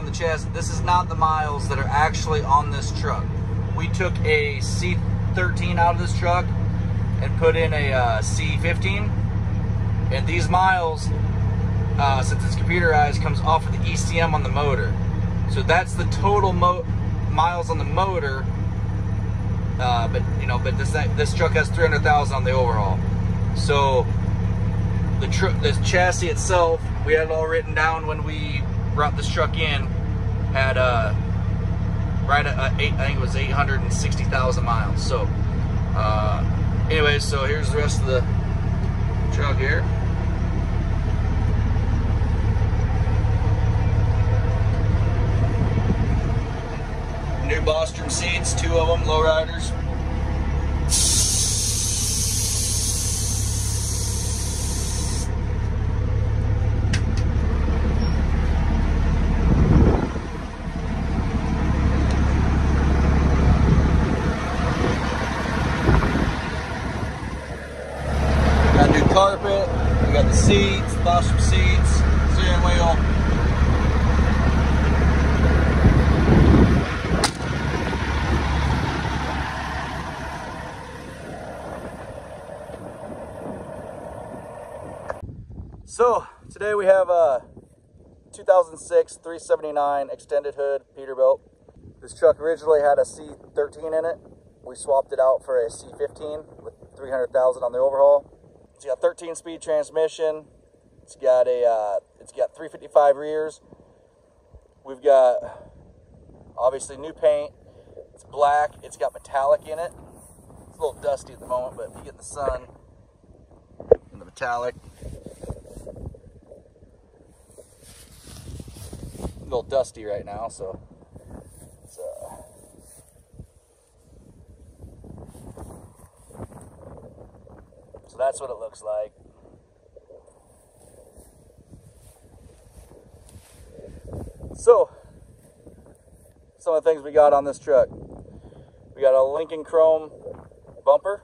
on the chest, this is not the miles that are actually on this truck. We took a C13 out of this truck and put in a uh, C15. And these miles, uh, since it's computerized, comes off of the ECM on the motor. So that's the total miles on the motor. Uh, but you know, but this this truck has 300,000 on the overhaul. So the truck, the chassis itself, we had it all written down when we brought this truck in. Had uh, right at uh, eight, I think it was 860,000 miles. So, uh, anyways, so here's the rest of the truck here. New Bostrom seats, two of them, lowriders. Got new carpet, we got the seats, Bostrom seats, steering wheel. So today we have a 2006 379 extended hood Peterbilt. This truck originally had a C13 in it. We swapped it out for a C15 with 300,000 on the overhaul. It's got 13 speed transmission. It's got a uh, it's got 355 rears. We've got obviously new paint. It's black. It's got metallic in it. It's a little dusty at the moment, but if you get the sun in the metallic, a little dusty right now, so it's, uh, so that's what it looks like. So, some of the things we got on this truck. We got a Lincoln Chrome bumper,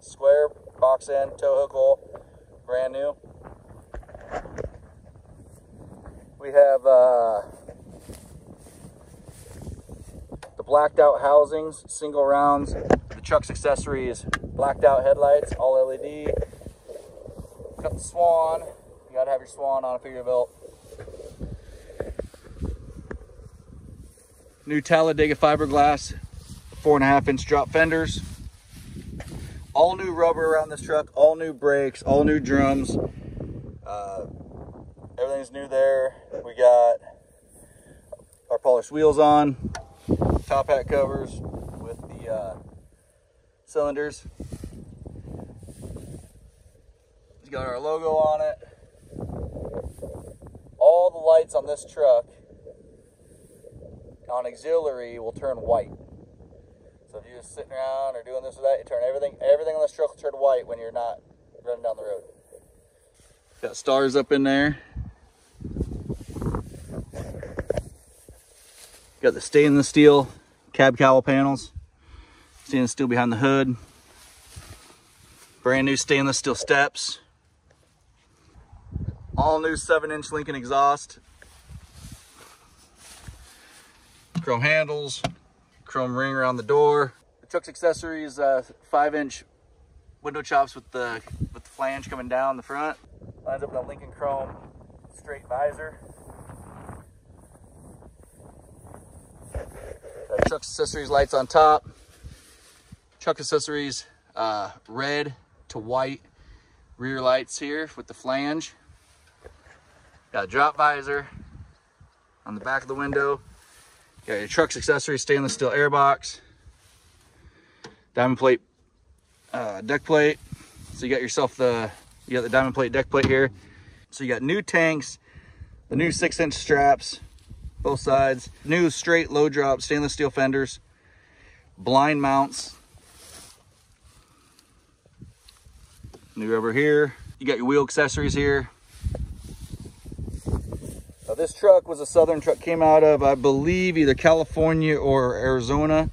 square, box end, tow hook hole, brand new. We have uh, the blacked out housings, single rounds. The Trux accessories, blacked out headlights, all LED. Got the Swan. You gotta have your Swan on a Peterbilt. New Talladega fiberglass, four and a half inch drop fenders. All new rubber around this truck, all new brakes, all new drums. Uh, everything's new there. We got our polished wheels on, top hat covers with the uh, cylinders. It's got our logo on it. All the lights on this truck on auxiliary will turn white. So if you're just sitting around or doing this or that, you turn everything everything on this truck will turn white when you're not running down the road. Got stars up in there. Got the stainless steel cab cowl panels. Stainless steel behind the hood. Brand new stainless steel steps. All new 7 inch Lincoln exhaust. Chrome handles, chrome ring around the door. The Trux accessories, uh, 5 inch window chops with the with the flange coming down the front. Lines up with a Lincoln Chrome straight visor. Got truck accessories lights on top. Truck accessories uh, red to white rear lights here with the flange. Got a drop visor on the back of the window. Got your Trux accessories stainless steel airbox. Diamond plate uh, deck plate. So you got yourself the, you got the diamond plate deck plate here. So you got new tanks, the new six inch straps, both sides, new straight low drop stainless steel fenders, blind mounts, new rubber here. You got your wheel accessories here. Now this truck was a Southern truck, came out of, I believe, either California or Arizona.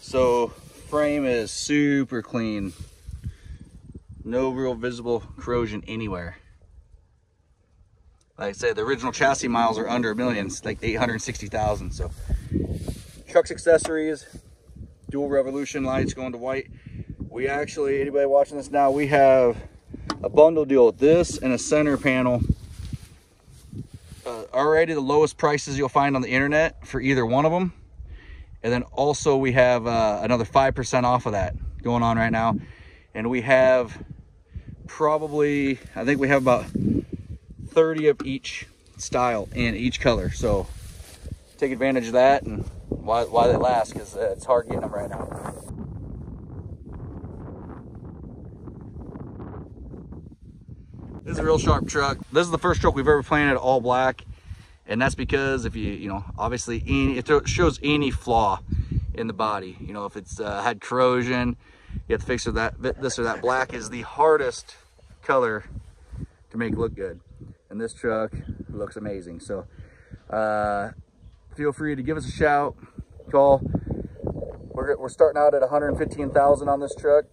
So frame is super clean. No real visible corrosion anywhere. like I said, the original chassis miles are under a million, it's like 860,000. So Trux accessories, dual revolution lights going to white. We actually, anybody watching this now, we have a bundle deal with this and a center panel. Uh, already the lowest prices you'll find on the internet for either one of them. And then also we have uh, another 5% off of that going on right now. And we have probably, I think we have about 30 of each style in each color. So take advantage of that and why, why they last because uh, it's hard getting them right now. This is a real sharp truck. This is the first truck we've ever painted all black. And that's because if you, you know, obviously any, it shows any flaw in the body. You know, if it's uh, had corrosion, you have to fix it that, this or that. Black is the hardest color to make look good. And this truck looks amazing. So uh, feel free to give us a shout, call. We're, we're starting out at 115,000 on this truck.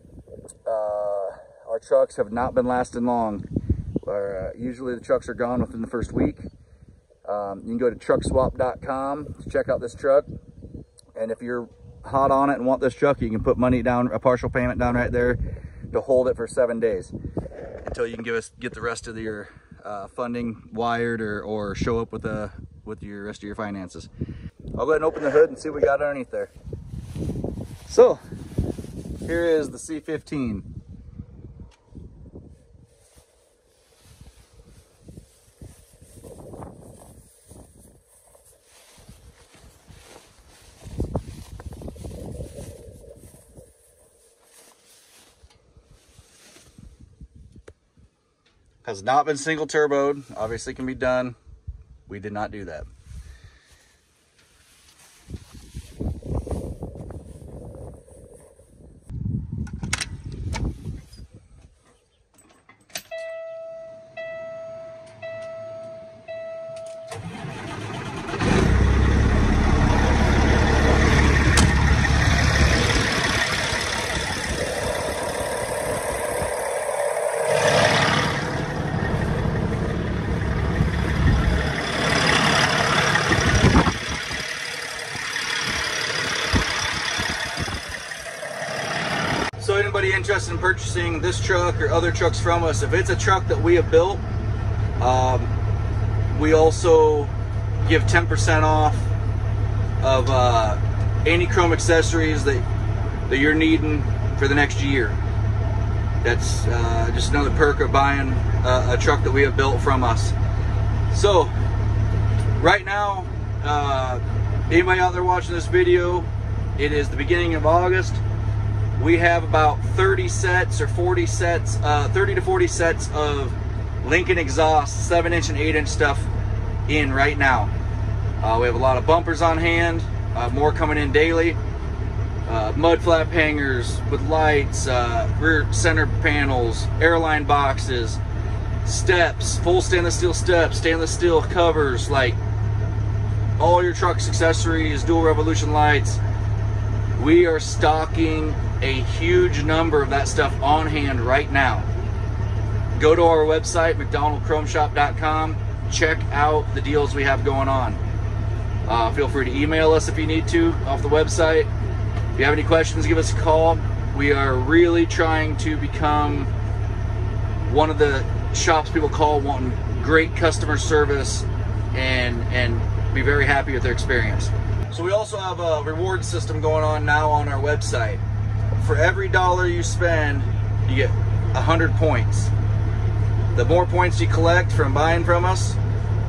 Uh, our trucks have not been lasting long. Uh, usually the trucks are gone within the first week. Um, you can go to truckswap.com to check out this truck. And if you're hot on it and want this truck, you can put money down, a partial payment down right there to hold it for seven days until you can give us get the rest of your uh, funding wired or, or show up with a with your rest of your finances. I'll go ahead and open the hood and see what we got underneath there. So here is the C15. Has not been single turboed. Obviously can be done. We did not do that. Interested in purchasing this truck or other trucks from us, if it's a truck that we have built, um, we also give 10% off of uh, any chrome accessories that, that you're needing for the next year. That's uh, just another perk of buying a, a, truck that we have built from us. So, right now, uh, anybody out there watching this video, it is the beginning of August we have about 30 sets or 40 sets, uh, 30 to 40 sets of Lincoln exhaust, 7 inch and 8 inch stuff in right now. Uh, we have a lot of bumpers on hand, uh, more coming in daily. Uh, mud flap hangers with lights, uh, rear center panels, airline boxes, steps, full stainless steel steps, stainless steel covers, like all your Trux accessories, dual revolution lights. We are stocking a huge number of that stuff on hand right now. Go to our website, mcdonaldchromeshop.com. Check out the deals we have going on. Uh, feel free to email us if you need to off the website. If you have any questions, give us a call. We are really trying to become one of the shops people call wanting great customer service and and be very happy with their experience. So we also have a reward system going on now on our website for every dollar you spend, you get 100 points. The more points you collect from buying from us,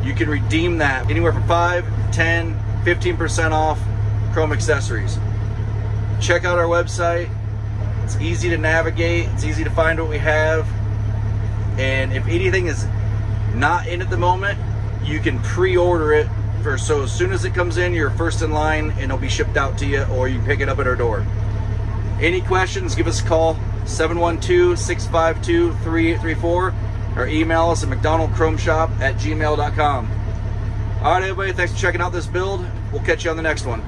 you can redeem that anywhere from 5, 10, 15% off Chrome accessories. Check out our website. It's easy to navigate. It's easy to find what we have. And if anything is not in at the moment, you can pre-order it for so as soon as it comes in, you're first in line and it'll be shipped out to you or you can pick it up at our door. Any questions, give us a call, 712-652-3834, or email us at mcdonaldchromeshop at gmail.com. All right, everybody, thanks for checking out this build. We'll catch you on the next one.